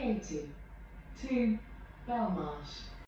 creative. to Belmarsh.